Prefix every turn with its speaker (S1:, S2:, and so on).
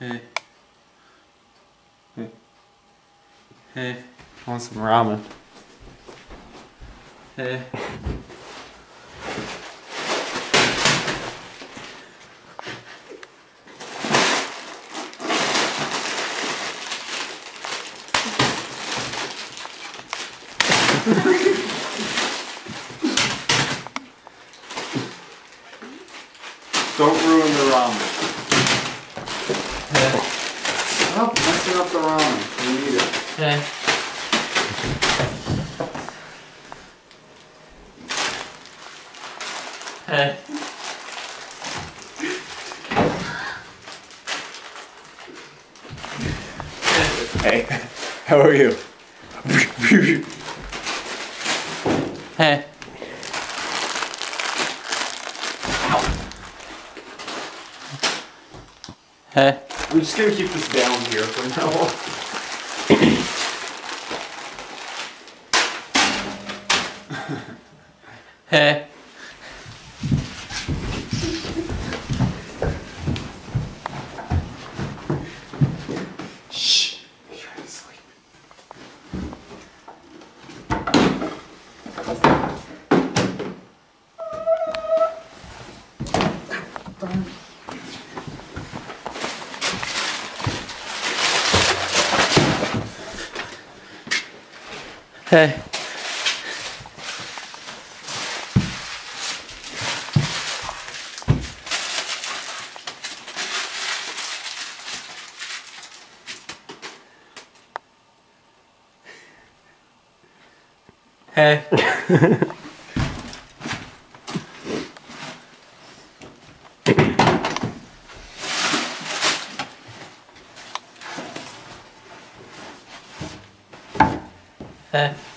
S1: Hey. Hey. Hey. I want some ramen. Hey.
S2: Don't ruin the ramen.
S1: Hey.
S2: Stop oh, messing up the ramen. We need it.
S1: Hey. Hey.
S2: Hey, how are you?
S1: Hey. Hey.
S2: I'm just gonna keep this down here from now on.
S1: Hey.
S2: Shh. You're trying to sleep.
S1: Hey. Hey. Hey.